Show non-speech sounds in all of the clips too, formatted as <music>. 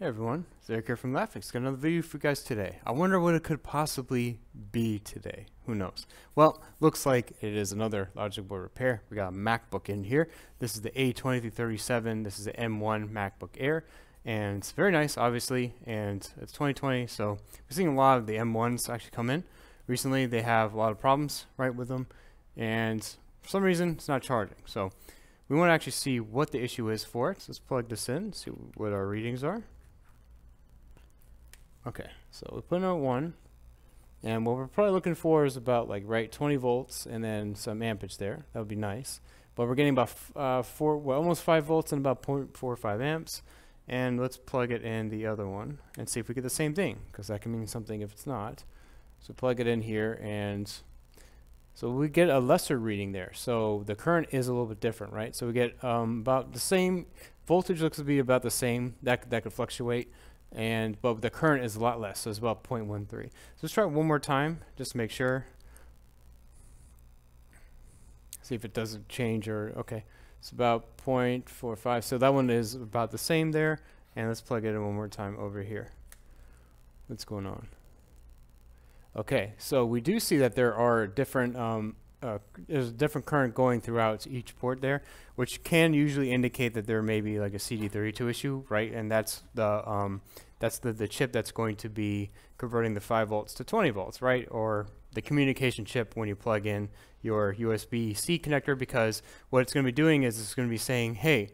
Hey everyone, it's Eric here from Lapfix. Got another video for you guys today. I wonder what it could possibly be today. Who knows? Well, looks like it is another logic board repair. We got a MacBook in here. This is the A2337. This is the M1 MacBook Air. And it's very nice, obviously, and it's 2020, so we're seeing a lot of the M1s actually come in. Recently, they have a lot of problems, right, with them, and for some reason, it's not charging. So we want to actually see what the issue is for it. So let's plug this in, see what our readings are. Okay, so we put in a 1, and what we're probably looking for is about like right 20 volts and then some ampage there. That would be nice. But we're getting about uh, four, well, almost 5 volts and about 0.45 amps. And let's plug it in the other one and see if we get the same thing, because that can mean something if it's not. So plug it in here, and so we get a lesser reading there. So the current is a little bit different, right? So we get um, about the same voltage looks to be about the same. That that could fluctuate and but the current is a lot less, so it's about 0.13. So let's try it one more time, just to make sure. See if it doesn't change or, okay. It's about 0.45, so that one is about the same there, and let's plug it in one more time over here. What's going on? Okay, so we do see that there are different um, uh, there's a different current going throughout each port there, which can usually indicate that there may be like a CD32 issue, right? And that's the um, that's the, the chip that's going to be converting the 5 volts to 20 volts, right? Or the communication chip when you plug in your USB-C connector because what it's going to be doing is it's going to be saying, hey,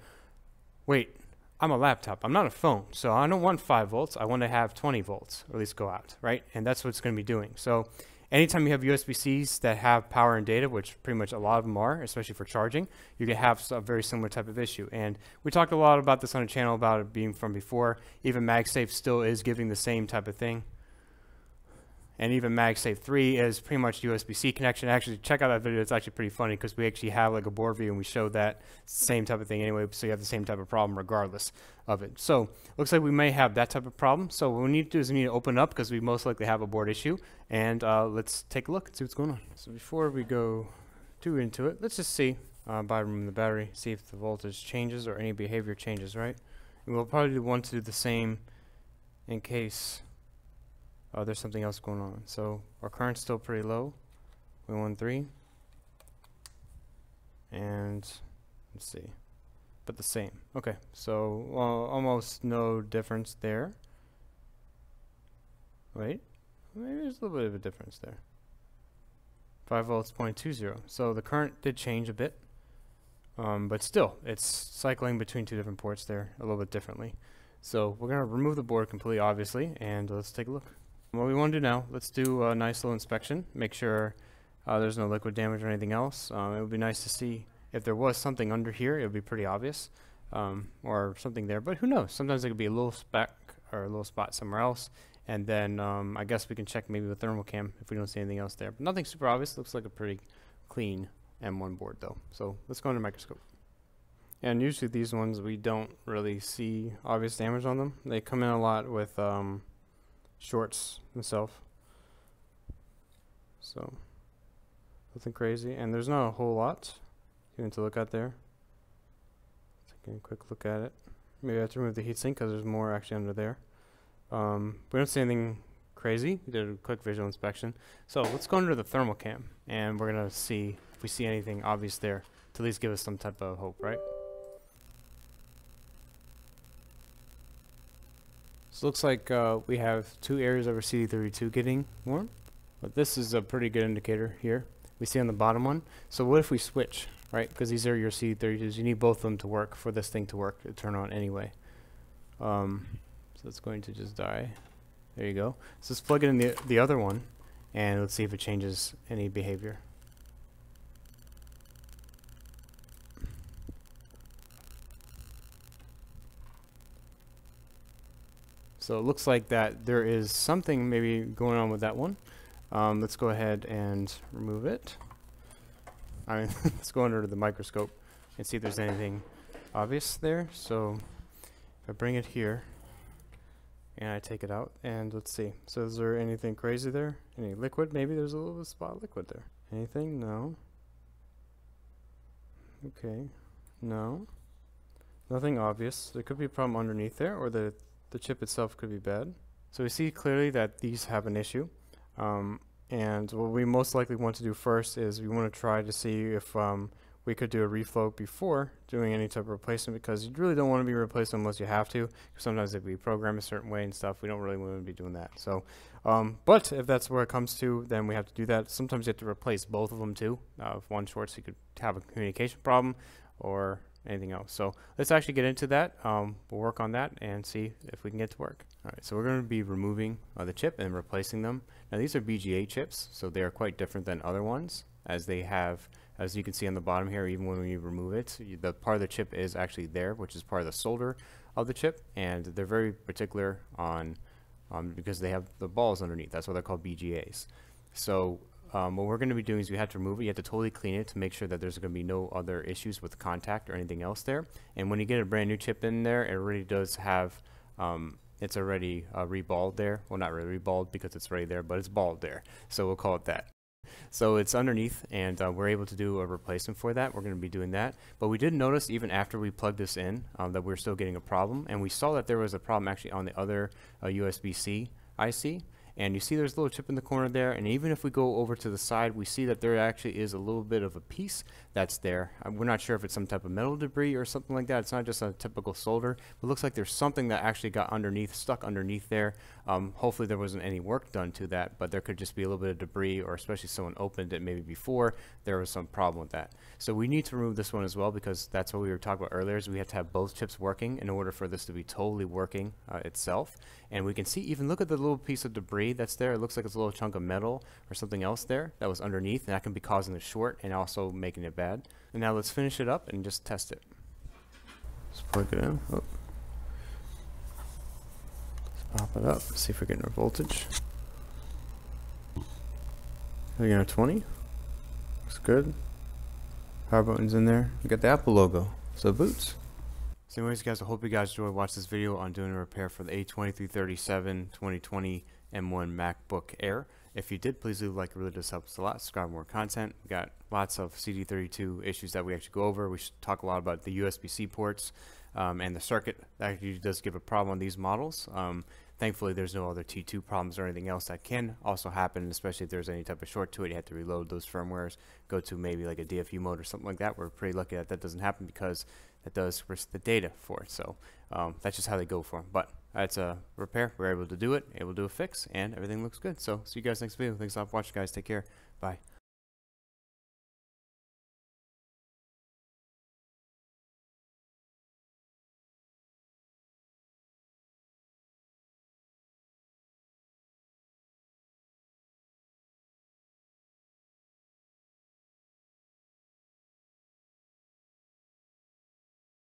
wait, I'm a laptop. I'm not a phone. So I don't want 5 volts. I want to have 20 volts, or at least go out, right? And that's what it's going to be doing. So anytime you have USB-Cs that have power and data, which pretty much a lot of them are, especially for charging, you can have a very similar type of issue. And we talked a lot about this on the channel about it being from before. Even MagSafe still is giving the same type of thing and even MagSafe 3 is pretty much USB-C connection. Actually, check out that video. It's actually pretty funny because we actually have like a board view and we show that same type of thing anyway, so you have the same type of problem regardless of it. So looks like we may have that type of problem. So what we need to do is we need to open up because we most likely have a board issue. And uh, let's take a look and see what's going on. So before we go too into it, let's just see uh, by removing the battery, see if the voltage changes or any behavior changes, right? And we'll probably want to do the same in case uh, there's something else going on. So our current's still pretty low, We won three. and let's see, but the same. Okay, so almost no difference there. Wait, maybe there's a little bit of a difference there. 5 volts 0.20. So the current did change a bit, um, but still, it's cycling between two different ports there a little bit differently. So we're going to remove the board completely, obviously, and let's take a look. What we want to do now, let's do a nice little inspection, make sure uh, there's no liquid damage or anything else. Um, it would be nice to see if there was something under here, it would be pretty obvious, um, or something there, but who knows, sometimes it could be a little speck or a little spot somewhere else, and then um, I guess we can check maybe with thermal cam if we don't see anything else there. But nothing super obvious, looks like a pretty clean M1 board though. So let's go into microscope. And usually these ones we don't really see obvious damage on them. They come in a lot with um, shorts himself. So nothing crazy, and there's not a whole lot even to look at there. Taking a quick look at it. Maybe I have to remove the heatsink because there's more actually under there. Um, we don't see anything crazy. We did a quick visual inspection. So let's go under the thermal cam, and we're gonna see if we see anything obvious there to at least give us some type of hope, right? So looks like uh, we have two areas of our CD32 getting warm. But this is a pretty good indicator here. We see on the bottom one. So what if we switch, right? Because these are your CD32s. You need both of them to work for this thing to work, to turn on anyway. Um, so it's going to just die. There you go. So let's plug it in the, the other one, and let's see if it changes any behavior. So it looks like that there is something maybe going on with that one. Um, let's go ahead and remove it. I mean, <laughs> let's go under the microscope and see if there's anything obvious there. So if I bring it here and I take it out and let's see. So is there anything crazy there? Any liquid? Maybe there's a little spot of liquid there. Anything? No. Okay. No. Nothing obvious. There could be a problem underneath there or the the chip itself could be bad. So we see clearly that these have an issue. Um, and what we most likely want to do first is we want to try to see if um, we could do a refloat before doing any type of replacement because you really don't want to be replacing unless you have to. Sometimes if we program a certain way and stuff, we don't really want to be doing that. So, um, but if that's where it comes to, then we have to do that. Sometimes you have to replace both of them too. Uh, if one shorts, you could have a communication problem or anything else. So let's actually get into that. Um, we'll work on that and see if we can get to work. All right, so we're going to be removing uh, the chip and replacing them. Now these are BGA chips, so they are quite different than other ones as they have as you can see on the bottom here, even when you remove it, the part of the chip is actually there, which is part of the solder of the chip, and they're very particular on um, because they have the balls underneath. That's why they're called BGAs. So um, what we're going to be doing is we have to remove it. You have to totally clean it to make sure that there's going to be no other issues with contact or anything else there. And when you get a brand new chip in there, it already does have, um, it's already uh, reballed there. Well, not really reballed because it's already there, but it's balled there. So we'll call it that. So it's underneath, and uh, we're able to do a replacement for that. We're going to be doing that. But we did notice even after we plugged this in um, that we're still getting a problem, and we saw that there was a problem actually on the other uh, USB-C IC and you see there's a little chip in the corner there and even if we go over to the side we see that there actually is a little bit of a piece that's there. Uh, we're not sure if it's some type of metal debris or something like that. It's not just a typical solder. But it looks like there's something that actually got underneath stuck underneath there. Um, hopefully there wasn't any work done to that but there could just be a little bit of debris or especially someone opened it maybe before there was some problem with that. So we need to remove this one as well because that's what we were talking about earlier is we have to have both chips working in order for this to be totally working uh, itself. And we can see even look at the little piece of debris that's there. It looks like it's a little chunk of metal or something else there that was underneath and that can be causing the short and also making it bad. And now let's finish it up and just test it. Let's plug it in. Oh. Let's pop it up, see if we're getting our voltage. We're getting a 20. Looks good. Power button's in there. We got the Apple logo. So boots. So anyways guys, I hope you guys enjoyed watching this video on doing a repair for the A2337 2020 M1 MacBook Air. If you did, please leave like, it really does help us a lot. Subscribe more content. We got lots of CD32 issues that we actually go over. We should talk a lot about the USB-C ports um, and the circuit that actually does give a problem on these models. Um, thankfully, there's no other T2 problems or anything else that can also happen, especially if there's any type of short to it. You have to reload those firmwares, go to maybe like a DFU mode or something like that. We're pretty lucky that that doesn't happen because that does risk the data for it. So um, that's just how they go for them. But that's a repair. We're able to do it, able to do a fix, and everything looks good. So see you guys next video. Thanks a lot for watching, guys. Take care. Bye.